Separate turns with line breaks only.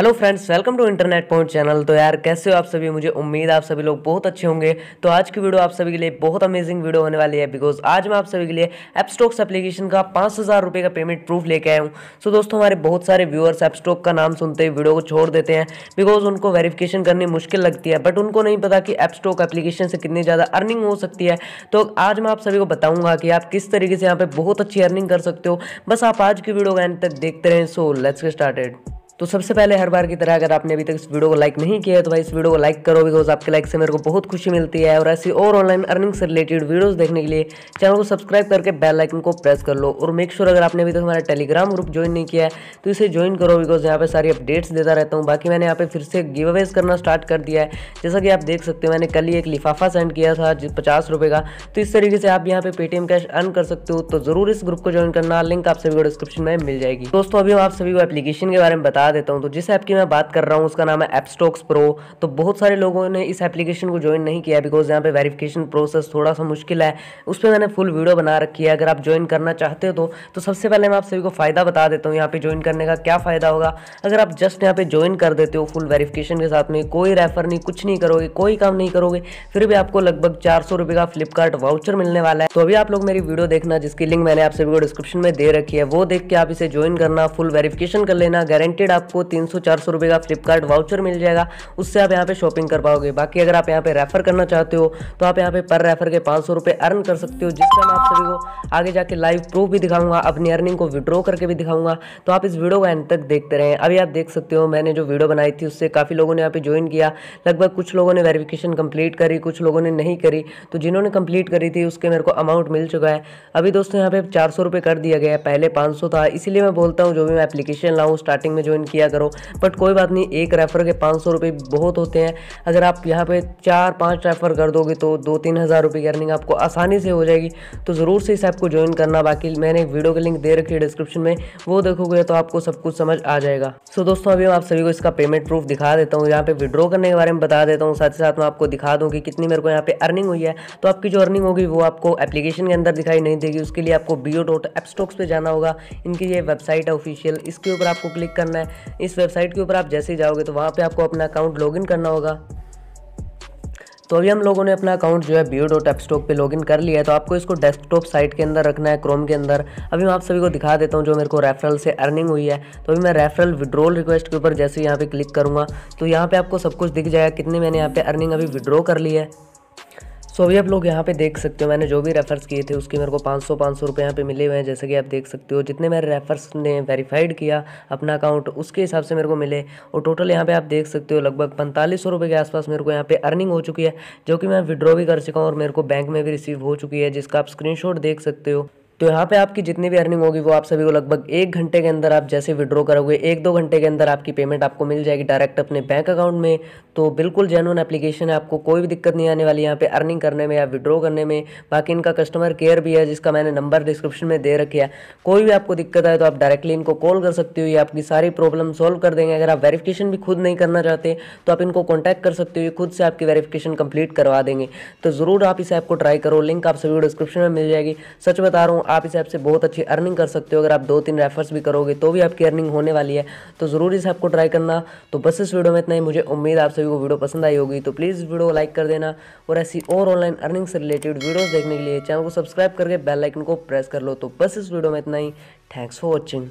Hello friends welcome to internet point channel तो यार, कैसे हो आप सभी? मुझे उम्मीद आप सभी लोग बहुत अच्छे होंगे। तो आज की वीडियो आप सभी के लिए बहुत अमेजिंग वीडियो होने वाली है बिकॉज़ आज मैं आप सभी के लिए एपस्टॉक्स एप्लीकेशन का पाँच हज़ार रुपये का पेमेंट प्रूफ लेके आया हूँ। सो दोस्तों, हमारे बहुत सारे व्यूअर्स एपस्टॉक का नाम सुनते ही वीडियो को छोड़ देते हैं बिकॉज़ उनको वेरीफिकेशन करनी मुश्किल लगती है। बट उनको नहीं पता कि एपस्टॉक एप्लीकेशन से कितनी ज़्यादा अर्निंग हो सकती है। तो आज मैं आप सभी को बताऊँगा कि आप किस तरीके से यहाँ पर बहुत अच्छी अर्निंग कर सकते हो। बस आप आज की वीडियो का एंड तक देखते रहें। सो लेट्स स्टार्टेड तो सबसे पहले हर बार की तरह अगर आपने अभी तक इस वीडियो को लाइक नहीं किया है तो भाई इस वीडियो को लाइक करो बिकॉज़ आपके लाइक से मेरे को बहुत खुशी मिलती है और ऐसी और ऑनलाइन अर्निंग से रिलेटेड वीडियोस देखने के लिए चैनल को सब्सक्राइब करके बेल आइकन को प्रेस कर लो और मेक श्योर अगर आपने अभी तक हमारा टेलीग्राम ग्रुप ज्वाइन नहीं किया है तो इसे ज्वाइन करो बिकॉज़ यहाँ पे सारी अपडेट्स देता रहता हूँ। बाकी मैंने यहाँ पे फिर से गिव अवेज करना स्टार्ट कर दिया है। जैसा कि आप देख सकते हो, मैंने कल ही एक लिफाफा सेंड किया था पचास रुपये का। तो इस तरीके से आप यहाँ पे पेटीएम कैश अर्न कर सकते हो तो ज़रूर इस ग्रुप को ज्वाइन करना। लिंक आप सभी को डिस्क्रिप्शन में मिल जाएगी। दोस्तों, अभी हम आप सभी को एप्लीकेशन के बारे में बता देता हूँ। तो जिस ऐप की मैं बात कर रहा हूँ उसका नाम है एपस्टॉक्स प्रो तो बहुत सारे लोगों ने इस एप्लीकेशन को ज्वाइन नहीं किया बिकॉज़ यहाँ पे वेरिफिकेशन प्रोसेस थोड़ा सा मुश्किल है। उस पर मैंने फुल वीडियो बना रखी है। अगर आप ज्वाइन करना चाहते हो तो, तो सबसे पहले मैं आप सभी को फ़ायदा बता देता हूँ। यहाँ पे ज्वाइन करने का क्या फ़ायदा होगा? अगर आप जस्ट यहाँ पे ज्वाइन कर देते हो फुल वेरिफिकेशन के साथ में कोई रेफर नहीं कुछ नहीं करोगे कोई काम नहीं करोगे फिर भी आपको लगभग चार सौ का फ्लिपकार्ट वाउचर मिलने वाला है। तो अभी आप लोग मेरी वीडियो देखना जिसकी लिंक मैंने आप सभी को डिस्क्रिप्शन में दे रखी है वो देख के आप इसे ज्वाइन करना फुल वेरिफिकेशन कर लेना गारंटेड आपको तीन सौ चार सौ का फ्लिपकार्ट वाउचर मिल जाएगा। उससे आप यहाँ पे शॉपिंग कर पाओगे। बाकी अगर आप यहाँ पे रेफर करना चाहते हो तो आप यहाँ पे पर रेफर के पाँच सौ अर्न कर सकते हो जिसका मैं आप सभी को आगे जाके लाइव प्रूफ भी दिखाऊँगा, अपनी अर्निंग को विड्रॉ करके भी दिखाऊँगा। तो आप इस वीडियो को एंड तक देखते रहें। अभी आप देख सकते हो, मैंने जो वीडियो बनाई थी, उससे काफ़ी लोगों ने यहाँ पे ज्वाइन किया। लगभग कुछ लोगों ने वेरिफिकेशन कंप्लीट करी, कुछ लोगों ने नहीं करी। तो जिन्होंने कंप्लीट करी थी, उसके मेरे को अमाउंट मिल चुका है। अभी दोस्तों, यहाँ पे चार सौ कर दिया गया है। पहले पाँच था, इसीलिए मैं बोलता हूँ, जो भी मैं एप्लीकेशन लाऊँ स्टार्टिंग में ज्वाइन किया करो। बट कोई बात नहीं, एक रेफर के पाँच सौ बहुत होते हैं। अगर आप यहाँ पे चार पाँच रेफ़र कर दोगे तो दो तीन हज़ार रुपये की अर्निंग आपको आसानी से हो जाएगी। तो ज़रूर से इस ऐप को ज्वाइन करना। बाकी मैंने वीडियो की लिंक दे रखी है डिस्क्रिप्शन में। वो देखोगे तो आपको सब कुछ समझ आ जाएगा। सो दोस्तों, अभी मैं आप सभी को इसका पेमेंट प्रूफ दिखा देता हूँ। यहाँ पे विड्रॉ करने के बारे में बता देता हूँ। साथ ही साथ मैं आपको दिखा दूँ कि कितनी मेरे को यहाँ पे अर्निंग हुई है। तो आपकी जो अर्निंग होगी वो आपको एप्लीकेशन के अंदर दिखाई नहीं देगी। उसके लिए आपको बी डॉट एपस्टॉक्स पे जाना होगा। इनकी ये वेबसाइट है ऑफिशियल इसके ऊपर आपको क्लिक करना है। इस वेबसाइट के ऊपर आप जैसे ही जाओगे तो वहाँ पर आपको अपना अकाउंट लॉगिन करना होगा। तो अभी हम लोगों ने अपना अकाउंट जो है बी डॉट एपस्टॉक पर लॉगिन कर लिया है तो आपको इसको डेस्कटॉप साइट के अंदर रखना है क्रोम के अंदर। अभी मैं आप सभी को दिखा देता हूँ जो मेरे को रेफरल से अर्निंग हुई है। तो अभी मैं रेफरल विड्रॉल रिक्वेस्ट के ऊपर जैसे यहाँ पे क्लिक करूँगा तो यहाँ पे आपको सब कुछ दिख जाएगा, कितने मैंने यहाँ पे अर्निंग अभी विड्रॉ कर ली है। सो अभी आप लोग यहाँ पे देख सकते हो, मैंने जो भी रेफर्स किए थे, उसके मेरे को 500 सौ, पाँच सौ रुपये यहाँ पे मिले हुए हैं, जैसे कि आप देख सकते हो। जितने मेरे रेफर्स ने वेरीफाइड किया अपना अकाउंट उसके हिसाब से मेरे को मिले। और टोटल यहाँ पे आप देख सकते हो, लगभग पैंतालीस सौ के आसपास मेरे को यहाँ पे अर्निंग हो चुकी है, जो कि मैं विड्रॉ भी कर चुका हूँ और मेरे को बैंक में भी रिसीव हो चुकी है, जिसका आप स्क्रीन देख सकते हो। तो यहाँ पे आपकी जितनी भी अर्निंग होगी, वो आप सभी को लगभग एक घंटे के अंदर आप जैसे विड्रॉ करोगे, एक दो घंटे के अंदर आपकी पेमेंट आपको मिल जाएगी डायरेक्ट अपने बैंक अकाउंट में। तो बिल्कुल जेनुअन एप्लीकेशन है, आपको कोई भी दिक्कत नहीं आने वाली यहाँ पे अर्निंग करने में या विड्रॉ करने में। बाकी इनका कस्टमर केयर भी है, जिसका मैंने नंबर डिस्क्रिप्शन में दे रखा है। कोई भी आपको दिक्कत आए तो आप डायरेक्टली इनको कॉल कर सकते हो, ये आपकी सारी प्रॉब्लम सॉल्व कर देंगे। अगर आप वेरिफिकेशन भी खुद नहीं करना चाहते तो आप इनको कॉन्टैक्ट कर सकते हो, ये खुद से आपकी वेरिफिकेशन कंप्लीट करवा देंगे। तो ज़रूर आप इस ऐप को ट्राई करो लिंक आप सभी को डिस्क्रिप्शन में मिल जाएगी। सच बता रहा हूँ आप इस ऐप से बहुत अच्छी अर्निंग कर सकते हो। अगर आप दो तीन रेफर्स भी करोगे तो भी आपकी अर्निंग होने वाली है। तो ज़रूर इस ऐप को ट्राई करना। तो बस इस वीडियो में इतना ही। मुझे उम्मीद आप सभी को वीडियो पसंद आई होगी। तो प्लीज़ वीडियो लाइक कर देना और ऐसी और ऑनलाइन अर्निंग से रिलेटेड वीडियोज़ देखने के लिए चैनल को सब्सक्राइब करके बेल आइकन को प्रेस कर लो। तो बस इस वीडियो में इतना ही। Thanks for watching